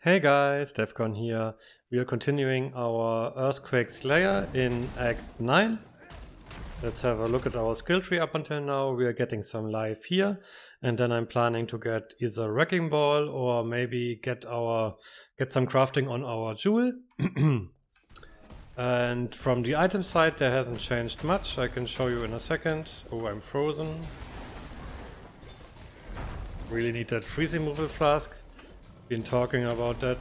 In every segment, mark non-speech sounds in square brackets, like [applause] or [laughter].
Hey guys, Defcon here. We are continuing our Earthquake Slayer in Act 9. Let's have a look at our skill tree up until now. We are getting some life here and then I'm planning to get either Wrecking Ball or maybe get our get some crafting on our Jewel. [clears throat] and from the item side there hasn't changed much. I can show you in a second. Oh, I'm frozen. Really need that freeze removal flask been talking about that,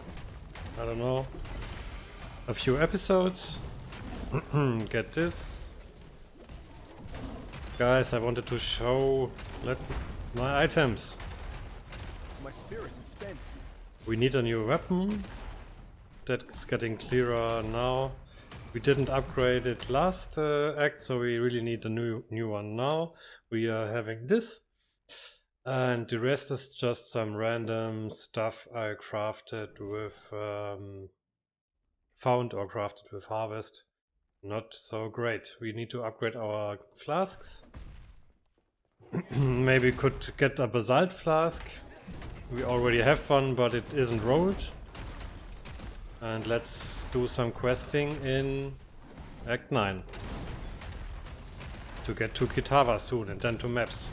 I don't know, a few episodes. [clears throat] Get this. Guys, I wanted to show let my items. My spirit is spent. We need a new weapon. That's getting clearer now. We didn't upgrade it last uh, act, so we really need a new new one now. We are having this. And the rest is just some random stuff I crafted with um, found or crafted with harvest. Not so great. We need to upgrade our flasks. [clears throat] Maybe could get a basalt flask. We already have one, but it isn't rolled. And let's do some questing in Act 9. To get to Kitava soon and then to maps.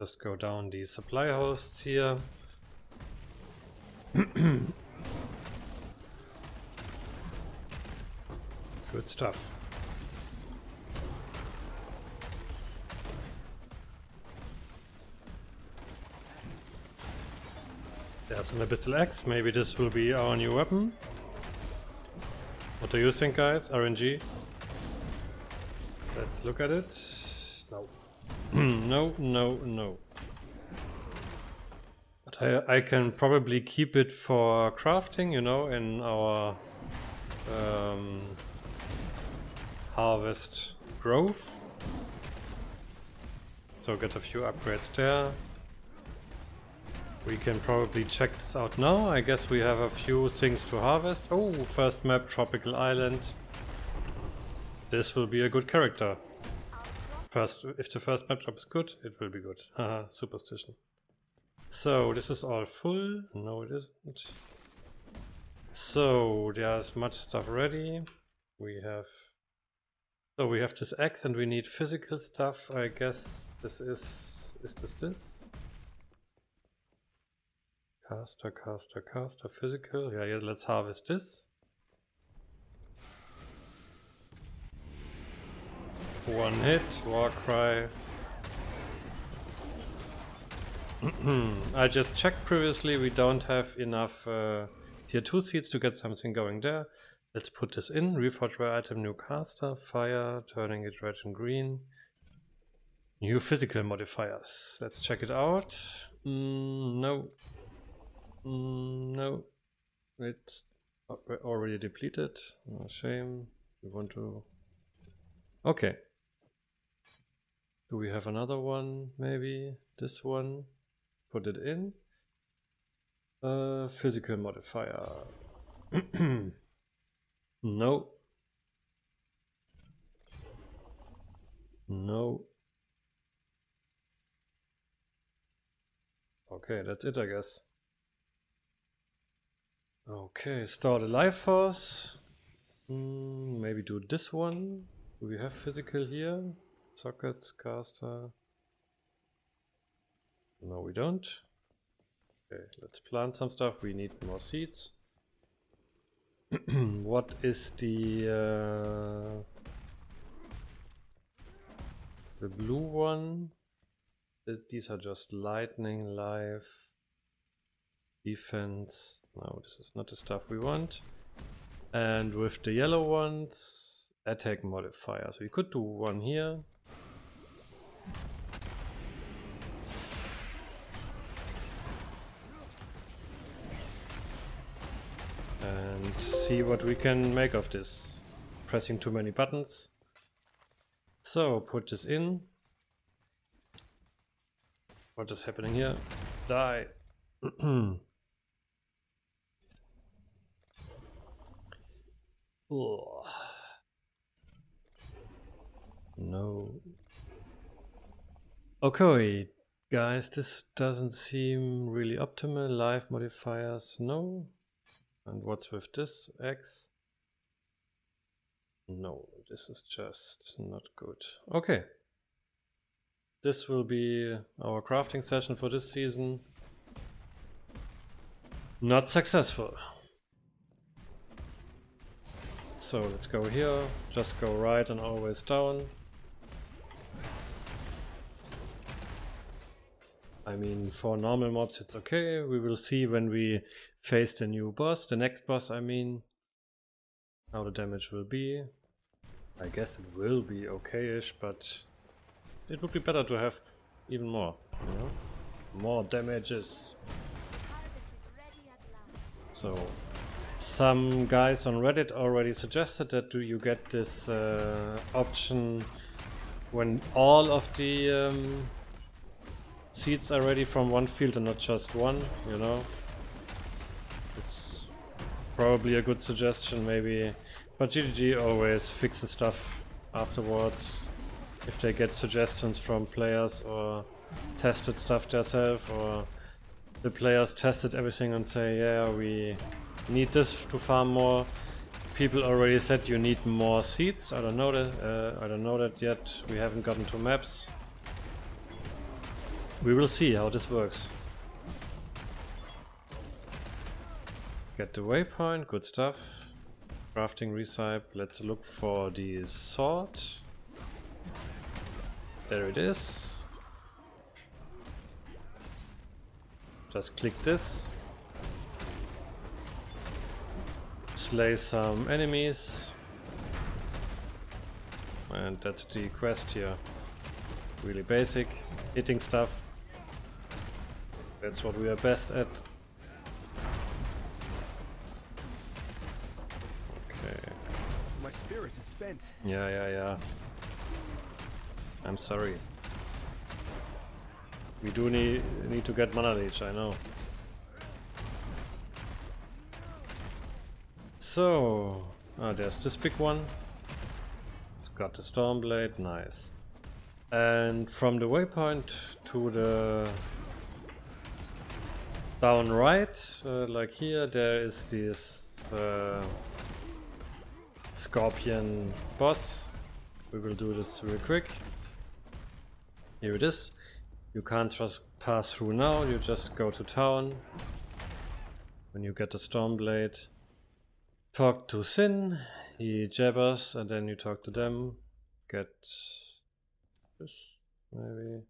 Just go down the supply hoists here. [clears throat] Good stuff. There's an Abyssal Axe, maybe this will be our new weapon. What do you think guys? RNG? Let's look at it. No. No, no, no. But I, I can probably keep it for crafting, you know, in our um, harvest grove. So get a few upgrades there. We can probably check this out now. I guess we have a few things to harvest. Oh, first map, Tropical Island. This will be a good character. First, if the first map drop is good, it will be good. Haha, superstition. So, this is all full. No, it isn't. So, there's much stuff ready. We have... So, we have this X and we need physical stuff. I guess this is... Is this this? Caster, caster, caster, physical. Yeah, yeah, let's harvest this. One hit, Warcry. [clears throat] I just checked previously, we don't have enough uh, tier 2 seeds to get something going there. Let's put this in, reforge rare item, new caster, fire, turning it red and green. New physical modifiers. Let's check it out. Mm, no. Mm, no. It's already depleted. Oh, shame. We want to... Okay. Do we have another one? Maybe this one. Put it in. Uh, physical modifier. [clears throat] no. No. Okay, that's it, I guess. Okay, start a life force. Mm, maybe do this one. Do we have physical here? Sockets, caster. No, we don't. Okay, let's plant some stuff. We need more seeds. [clears throat] what is the uh, the blue one? These are just lightning, life, defense. No, this is not the stuff we want. And with the yellow ones, attack modifier. So we could do one here. And see what we can make of this. Pressing too many buttons. So, put this in. What is happening here? Die! [clears throat] no. Okay, Guys, this doesn't seem really optimal. Life modifiers, no. And what's with this? X? No, this is just not good. Okay. This will be our crafting session for this season. Not successful. So let's go here, just go right and always down. I mean, for normal mobs it's okay. We will see when we face the new boss, the next boss I mean, how the damage will be. I guess it will be okay-ish, but it would be better to have even more, you know? More damages. So, some guys on Reddit already suggested that do you get this uh, option when all of the um, seeds already from one field and not just one, you know? It's probably a good suggestion, maybe. But GGG always fixes stuff afterwards if they get suggestions from players or tested stuff themselves or the players tested everything and say, yeah, we need this to farm more. People already said you need more seeds. I don't know that. Uh, I don't know that yet. We haven't gotten to maps. We will see how this works. Get the waypoint. Good stuff. Crafting recipe. Let's look for the sword. There it is. Just click this. Slay some enemies. And that's the quest here. Really basic. Hitting stuff. That's what we are best at. Okay. My spirit is spent. Yeah, yeah, yeah. I'm sorry. We do need need to get mana leech, I know. So, ah, there's this big one. It's got the Stormblade, nice. And from the waypoint to the down right, uh, like here, there is this uh, Scorpion boss. We will do this real quick. Here it is. You can't just pass through now, you just go to town. When you get the Stormblade, talk to Sin, he jabbers, and then you talk to them. Get this, maybe.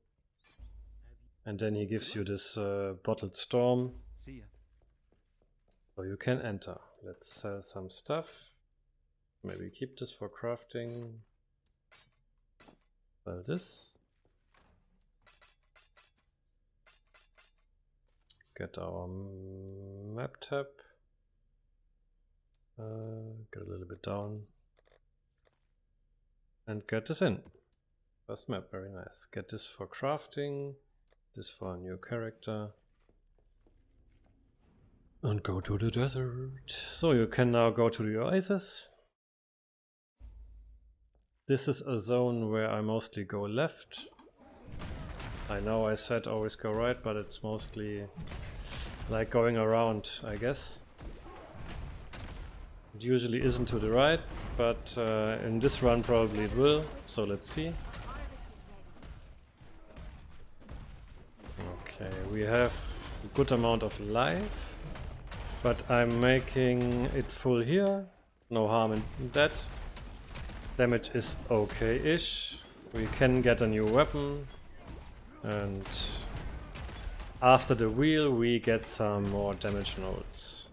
And then he gives you this uh, bottled storm. See ya. So you can enter. Let's sell some stuff. Maybe keep this for crafting. Sell this. Get our map tab. Uh, get a little bit down. And get this in. First map, very nice. Get this for crafting. This for a new character. And go to the desert. So you can now go to the oasis. This is a zone where I mostly go left. I know I said always go right, but it's mostly like going around, I guess. It usually isn't to the right, but uh, in this run probably it will, so let's see. We have a good amount of life, but I'm making it full here. No harm in that. Damage is okay-ish. We can get a new weapon, and after the wheel we get some more damage nodes.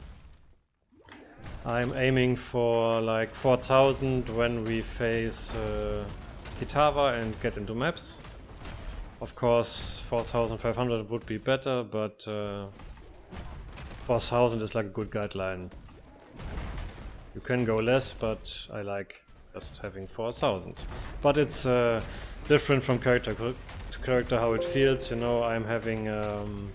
I'm aiming for like 4000 when we face uh, Kitava and get into maps. Of course 4500 would be better, but uh, 4000 is like a good guideline. You can go less, but I like just having 4000. But it's uh, different from character to character how it feels, you know, I'm having um,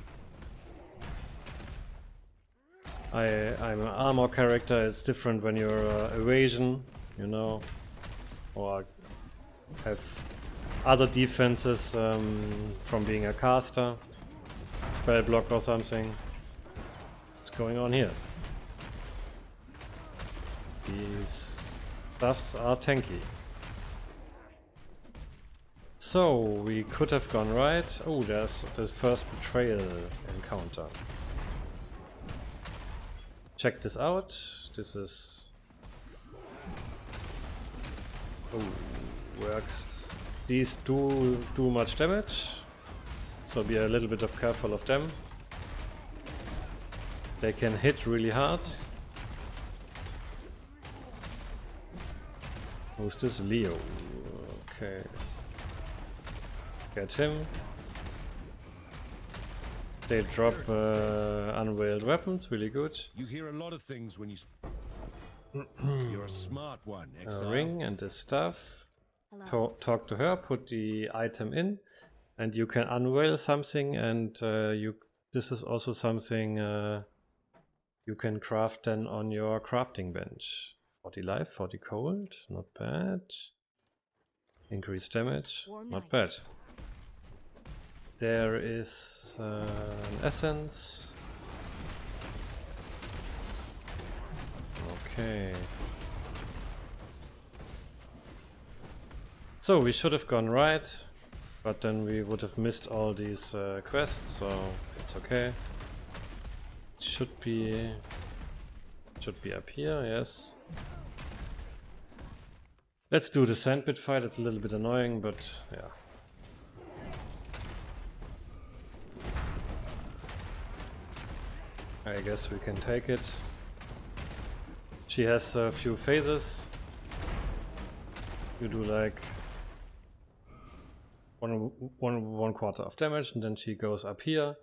I, I'm an armor character, it's different when you're uh, evasion, you know, or have other defenses um, from being a caster, spell block or something. What's going on here? These stuffs are tanky. So, we could have gone right. Oh, there's the first betrayal encounter. Check this out. This is... Oh, works. These do do much damage. So be a little bit of careful of them. They can hit really hard. Who's this? Leo. Okay. Get him. They drop uh, unveiled weapons, really good. You hear a lot of things when you. [clears throat] You're a smart one, A exile. ring and this stuff. Talk to her, put the item in, and you can unveil something. And uh, you, this is also something uh, you can craft then on your crafting bench. 40 life, 40 cold, not bad. Increased damage, not bad. There is uh, an essence. Okay. So we should have gone right, but then we would have missed all these uh, quests, so it's okay. It should be should be up here, yes. Let's do the sandpit fight, it's a little bit annoying, but yeah. I guess we can take it. She has a few phases. You do like one, one, one quarter of damage, and then she goes up here,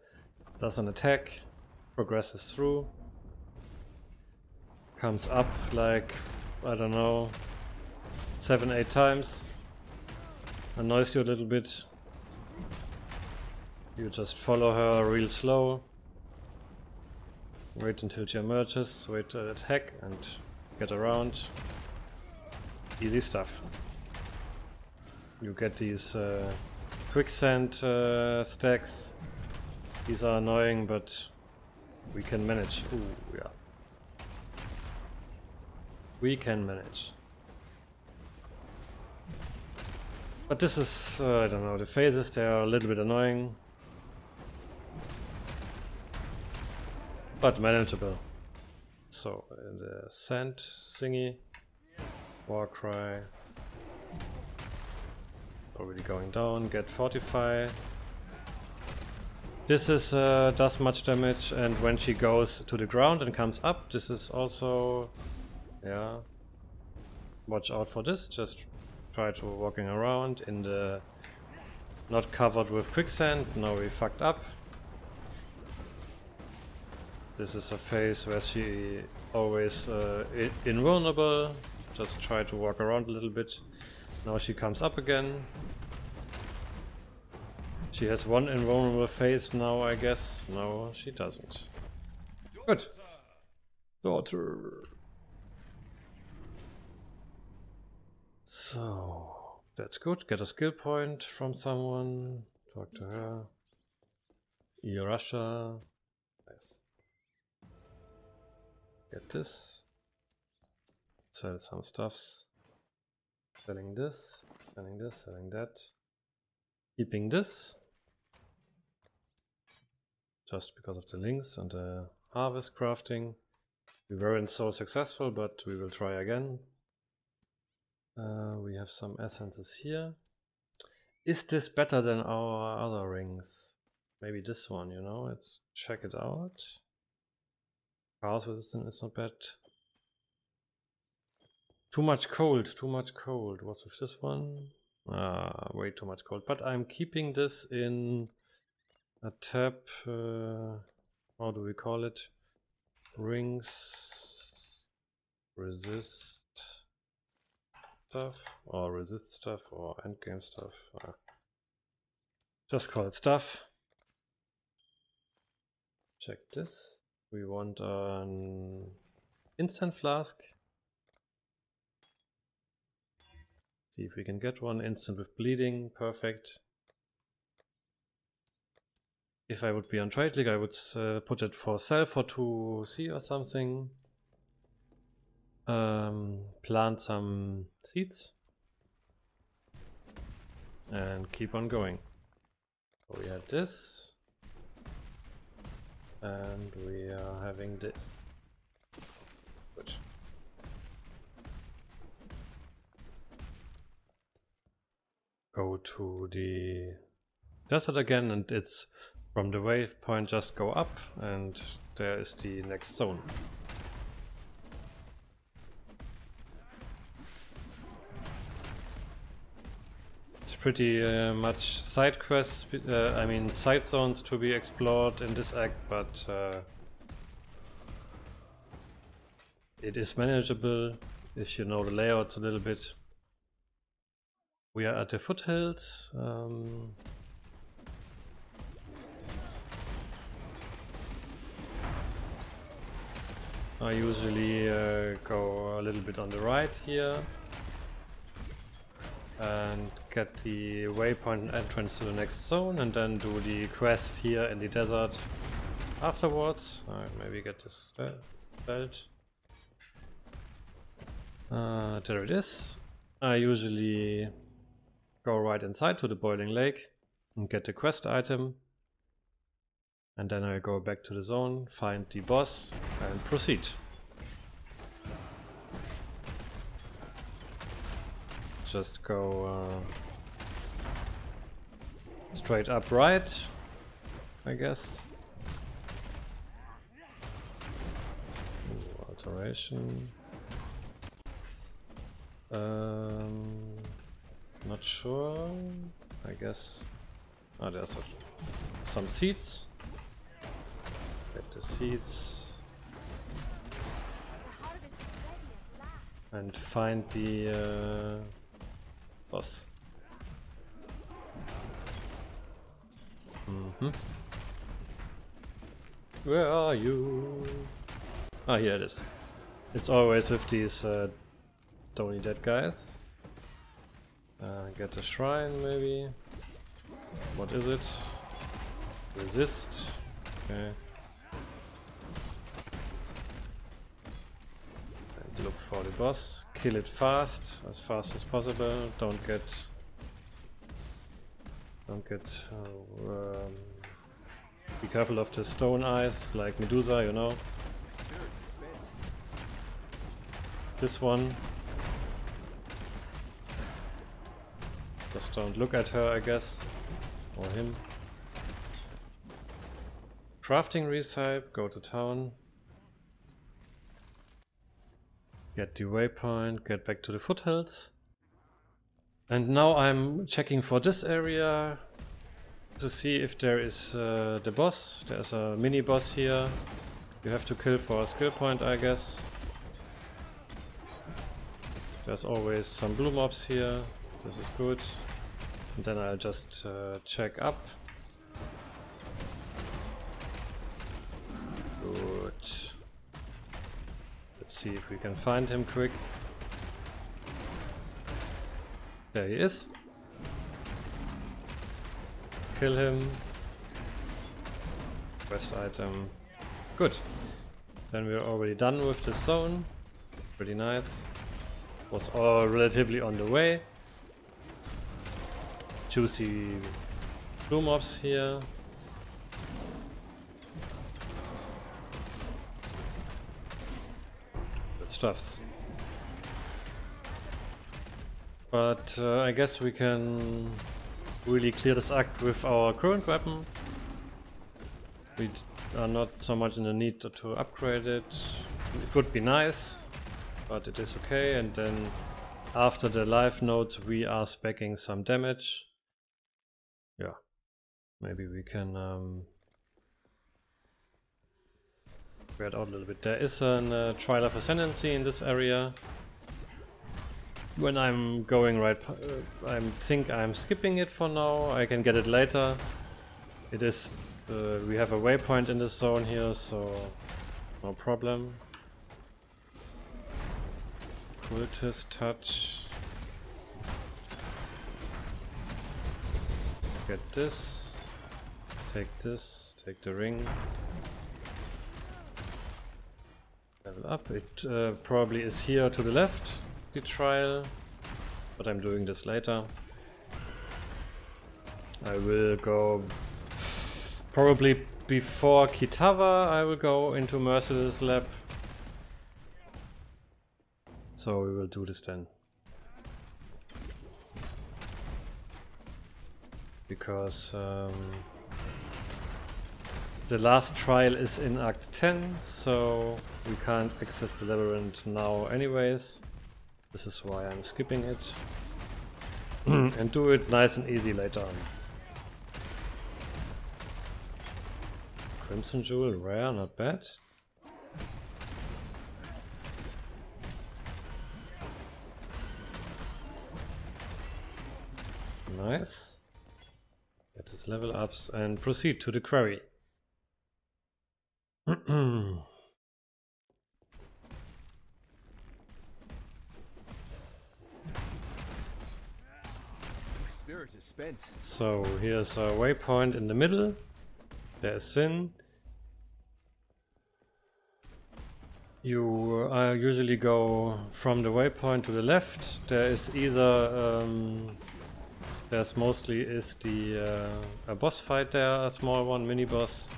does an attack, progresses through, comes up like, I don't know, seven, eight times, annoys you a little bit. You just follow her real slow, wait until she emerges, wait to attack, and get around. Easy stuff. You get these uh, quicksand uh, stacks. These are annoying, but we can manage. Ooh, yeah. We can manage. But this is, uh, I don't know, the phases, they are a little bit annoying. But manageable. So, the sand thingy, Warcry, already going down, get Fortify. This is uh, does much damage and when she goes to the ground and comes up, this is also, yeah, watch out for this, just try to walking around in the, not covered with quicksand, now we fucked up. This is a phase where she always uh, invulnerable, just try to walk around a little bit. Now she comes up again. She has one invulnerable phase now, I guess. No, she doesn't. Good. Daughter. So, that's good. Get a skill point from someone. Talk to her. Irasha. Nice. Get this. Sell some stuffs. Selling this, selling this, selling that. Keeping this. Just because of the links and the harvest crafting. We weren't so successful, but we will try again. Uh, we have some essences here. Is this better than our other rings? Maybe this one, you know? Let's check it out. Chaos resistant is not bad. Too much cold, too much cold. What's with this one? Ah, way too much cold. But I'm keeping this in a tab. Uh, how do we call it? Rings resist stuff or resist stuff or endgame stuff. Just call it stuff. Check this. We want an instant flask. See if we can get one. Instant with bleeding, perfect. If I would be on Trade League, I would uh, put it for sell for 2C or something. Um, plant some seeds. And keep on going. So we had this. And we are having this. Good. Go to the desert again and it's from the waypoint just go up and there is the next zone. It's pretty uh, much side quests, uh, I mean side zones to be explored in this act, but uh, it is manageable if you know the layouts a little bit. We are at the foothills. Um, I usually uh, go a little bit on the right here and get the waypoint entrance to the next zone and then do the quest here in the desert afterwards. maybe get this belt. Uh, there it is. I usually go right inside to the boiling lake and get the quest item and then I go back to the zone, find the boss and proceed. Just go uh, straight up right, I guess. Ooh, alteration. Um, not sure. I guess. Ah, there's some seeds. Get the seeds. And find the uh, boss. Mm -hmm. Where are you? Ah, here it is. It's always with these uh, stony dead guys. Uh, get a shrine, maybe. What is it? Resist. Okay. And look for the boss, kill it fast, as fast as possible, don't get don't get uh, um, be careful of the stone eyes like Medusa, you know. This one. Just don't look at her, I guess. Or him. Crafting recipe, go to town. Get the waypoint, get back to the foothills. And now I'm checking for this area to see if there is uh, the boss. There's a mini boss here. You have to kill for a skill point, I guess. There's always some blue mobs here. This is good. And then I'll just uh, check up. Good Let's see if we can find him quick. There he is. Kill him. Quest item. Good. Then we're already done with the zone. Pretty nice. Was all relatively on the way. Juicy blue mobs here. stuffs. But uh, I guess we can really clear this act with our current weapon. We are not so much in the need to, to upgrade it. It would be nice, but it is okay. And then after the life nodes we are specking some damage. Maybe we can um, spread out a little bit. There is a uh, trial of ascendancy in this area. When I'm going right, uh, I think I'm skipping it for now. I can get it later. It is, uh, we have a waypoint in this zone here, so no problem. Cultist touch. Get this. Take this. Take the ring. Level up. It uh, probably is here to the left, the trial. But I'm doing this later. I will go probably before Kitava I will go into Merciless Lab. So we will do this then. Because um, the last trial is in Act 10, so we can't access the labyrinth now anyways. This is why I'm skipping it. Hmm. and do it nice and easy later on. Crimson Jewel, rare, not bad. Nice. Get his level ups and proceed to the quarry. Spirit is spent. so here's a waypoint in the middle. There's Sin. You uh, usually go from the waypoint to the left. There is either um, there's mostly is the uh, a boss fight there, a small one, mini boss,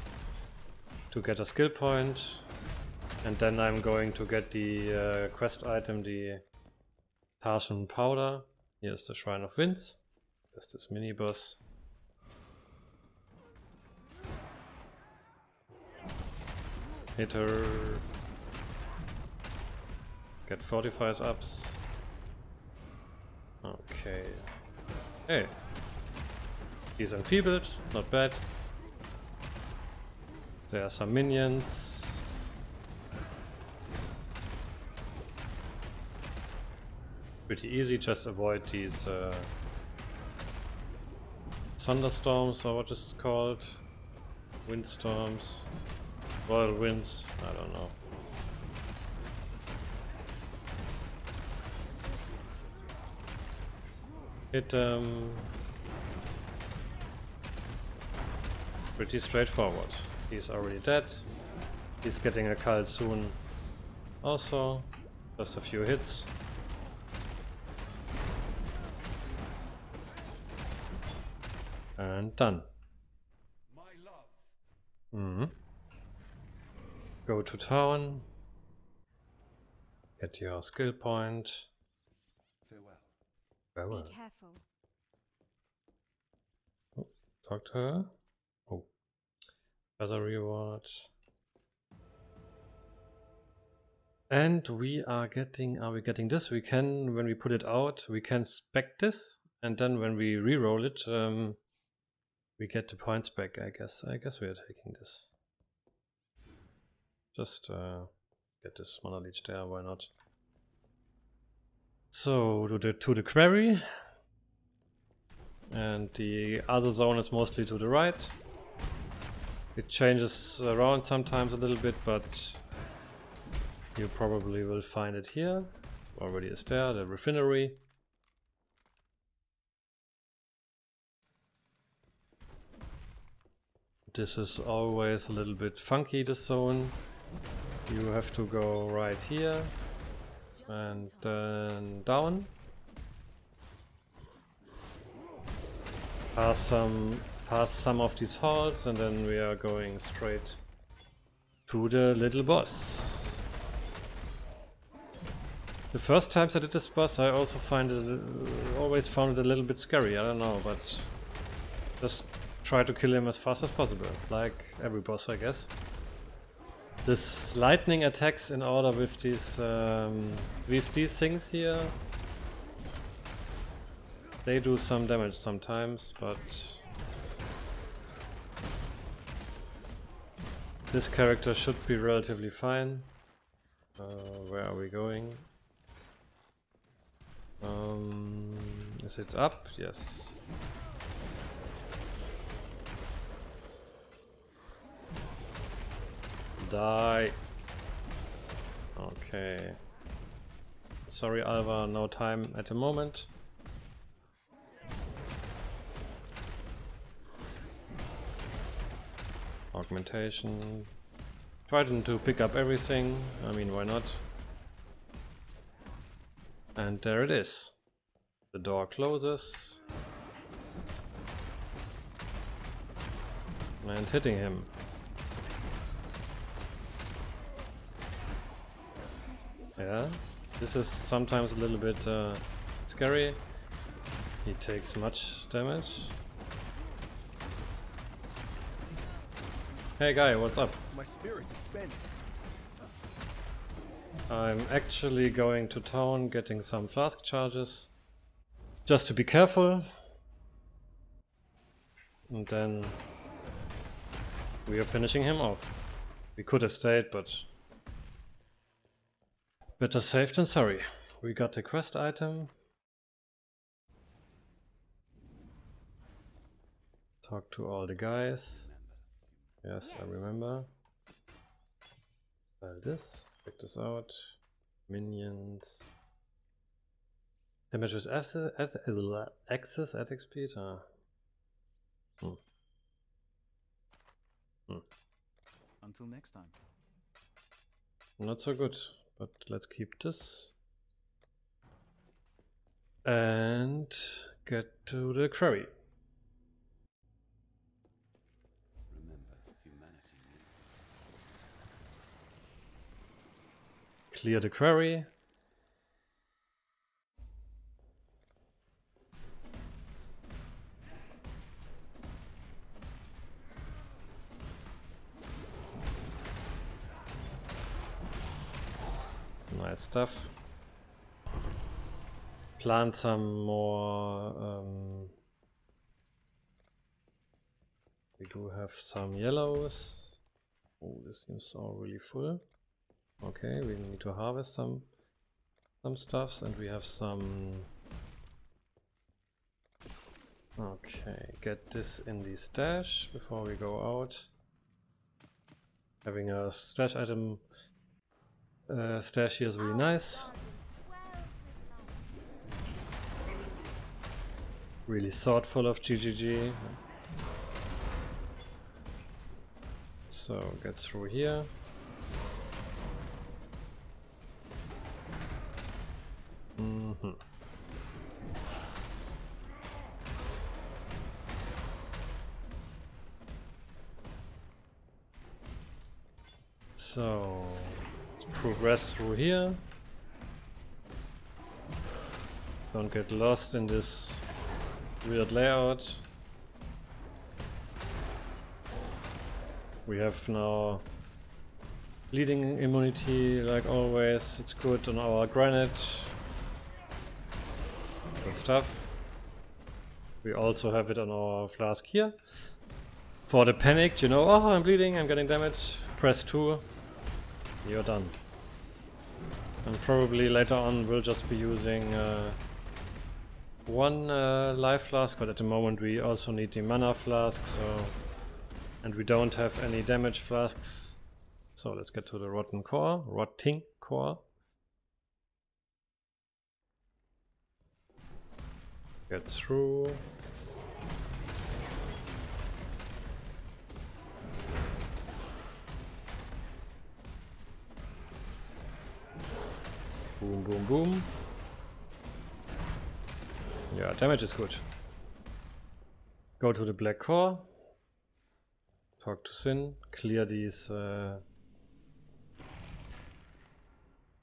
to get a skill point, and then I'm going to get the uh, quest item, the Trarthan powder. Here's the Shrine of Winds. There's this mini boss. Hit her. Get fortified ups. Okay. Hey. He's enfeebled, not bad. There are some minions. Pretty easy, just avoid these uh, thunderstorms or what is it called? Windstorms. Whirlwinds, I don't know. It um pretty straightforward. He's already dead. He's getting a cult soon. Also, just a few hits. And done. My love. hmm Go to town. Get your skill point. Farewell. Farewell. Be careful. Talk to her. Oh. Weather reward. And we are getting, are we getting this? We can, when we put it out, we can spec this. And then when we re-roll it, um, we get the points back, I guess. I guess we are taking this. Just uh, get this monolith there, why not? So, to the, to the quarry. And the other zone is mostly to the right. It changes around sometimes a little bit, but you probably will find it here. Already is there, the refinery. This is always a little bit funky, this zone. You have to go right here and then down. Pass some, pass some of these halls and then we are going straight to the little boss. The first times I did this boss I also find it, uh, always found it a little bit scary, I don't know, but just try to kill him as fast as possible, like every boss I guess. This lightning attacks in order with these um, with these things here. They do some damage sometimes, but this character should be relatively fine. Uh, where are we going? Um, is it up? Yes. Die. Okay. Sorry, Alva, no time at the moment. Augmentation. Try to pick up everything. I mean, why not? And there it is. The door closes. And hitting him. Yeah, this is sometimes a little bit uh, scary. He takes much damage. Hey guy, what's up? My spirit is spent. I'm actually going to town getting some flask charges. Just to be careful. And then we are finishing him off. We could have stayed, but better safe than sorry. We got the quest item. Talk to all the guys. Yes, I remember. Well, this. Check this out. Minions. Damage with access, access at speed? Ah. Hmm. Hmm. Until next time. Not so good, but let's keep this. And get to the quarry. Remember, humanity needs it. Clear the quarry. Nice stuff. Plant some more. Um, we do have some yellows. Oh, this seems all really full. Okay, we need to harvest some some stuffs and we have some Okay, get this in the stash before we go out. Having a stash item uh, stash here is really nice. Really thoughtful of GGG. So get through here. Mm-hmm. So let's progress through here. Don't get lost in this weird layout. We have now bleeding immunity like always. It's good on our granite. Stuff. We also have it on our flask here. For the panicked, you know, oh I'm bleeding, I'm getting damage. Press 2. You're done. And probably later on we'll just be using uh, one uh, life flask, but at the moment we also need the mana flask, so... And we don't have any damage flasks. So let's get to the rotten core, rotting core. Get through. Boom, boom, boom. Yeah, damage is good. Go to the black core. Talk to Sin. Clear these uh,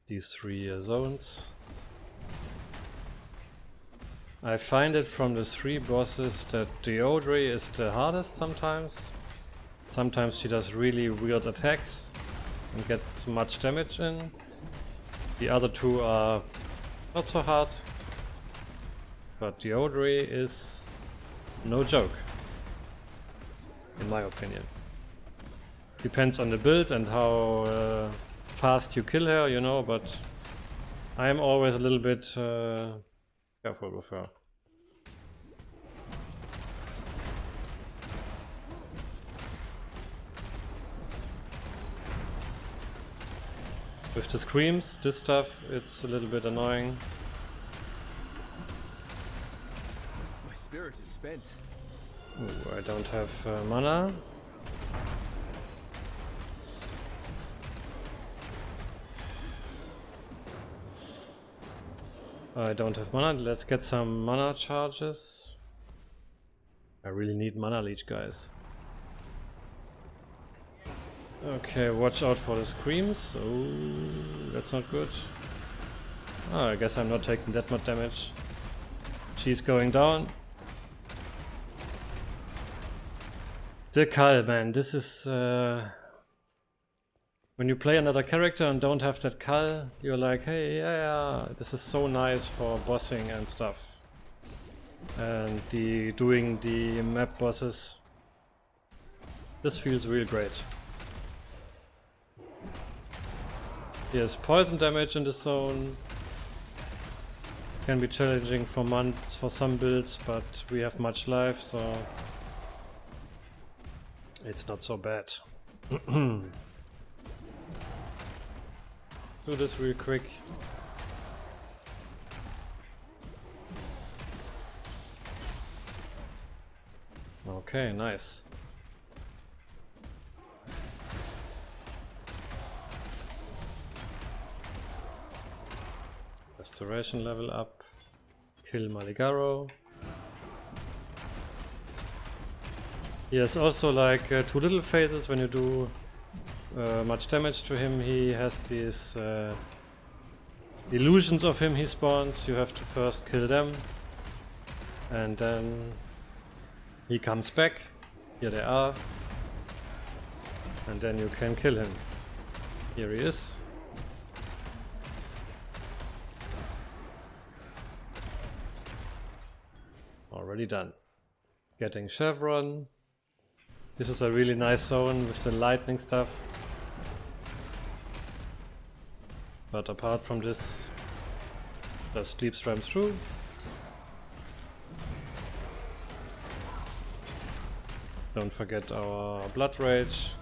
these three uh, zones. I find it from the three bosses that Doedre is the hardest sometimes. Sometimes she does really weird attacks and gets much damage in. The other two are not so hard. But Doedre is no joke. In my opinion. Depends on the build and how uh, fast you kill her, you know, but I'm always a little bit uh, careful with her. With the screams, this stuff, it's a little bit annoying. My spirit is spent. Ooh, I don't have uh, mana. I don't have mana. Let's get some mana charges. I really need mana leech, guys. Okay, watch out for the screams. Oh, that's not good. Oh, I guess I'm not taking that much damage. She's going down. The cull, man, this is... Uh, when you play another character and don't have that cull, you're like, hey, yeah, yeah, this is so nice for bossing and stuff. And the doing the map bosses. This feels real great. Has poison damage in the zone. Can be challenging for months for some builds, but we have much life, so it's not so bad. [clears throat] Do this real quick. Okay, nice. Restoration level up. Kill Maligaro. He has also like uh, two little phases when you do uh, much damage to him. He has these uh, illusions of him he spawns. You have to first kill them. And then he comes back. Here they are. And then you can kill him. Here he is. Done. Getting Shavronne. This is a really nice zone with the lightning stuff. But apart from this, the sleep ram through. Don't forget our blood rage.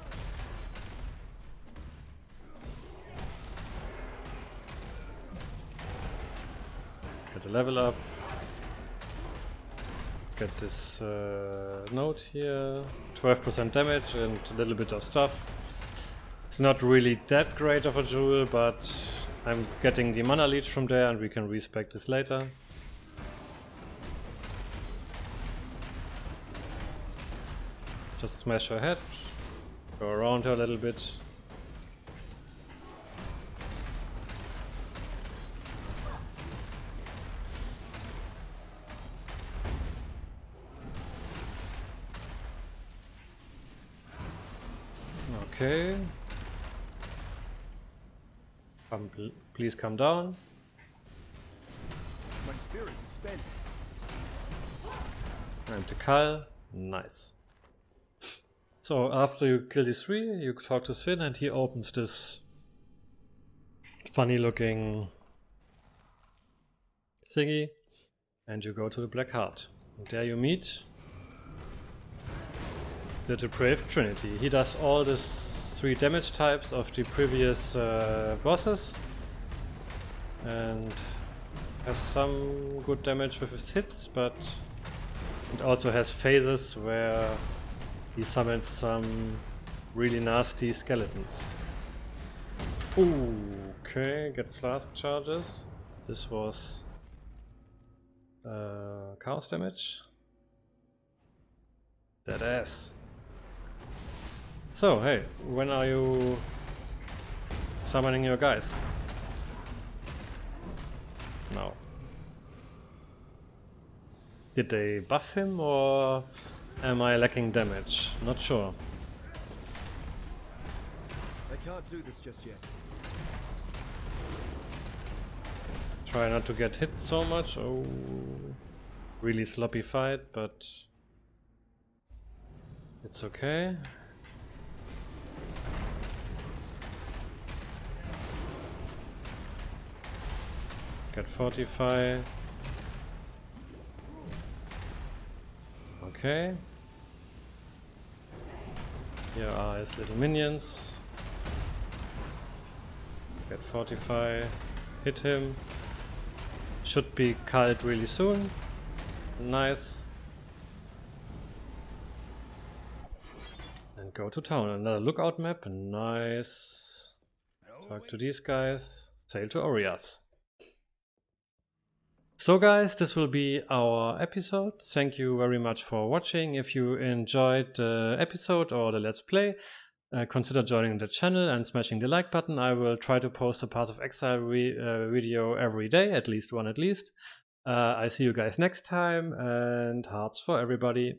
Get a level up. Get this uh, note here. 12% damage and a little bit of stuff. It's not really that great of a jewel, but I'm getting the mana leech from there and we can respec this later. Just smash her head, go around her a little bit. Okay. Come, pl please come down. My spirits are spent. And to Kyle. Nice. So after you kill these three, you talk to Sin and he opens this funny looking thingy and you go to the Black Heart. And there you meet the Depraved Trinity. He does all this three damage types of the previous uh, bosses and has some good damage with his hits, but it also has phases where he summons some really nasty skeletons. Okay, get flask charges. This was uh, chaos damage. Dead ass. So, hey, when are you summoning your guys? No. Did they buff him or am I lacking damage? Not sure. I can't do this just yet. Try not to get hit so much. Oh, really sloppy fight, but it's okay. Get fortify. Okay. Here are his little minions. Get fortify. Hit him. Should be called really soon. Nice. And go to town. Another lookout map. Nice. Talk to these guys. Sail to Oriath. So, guys, this will be our episode. Thank you very much for watching. If you enjoyed the episode or the Let's Play, uh, consider joining the channel and smashing the like button. I will try to post a Path of Exile uh, video every day, at least one at least. Uh, I see you guys next time, and hearts for everybody.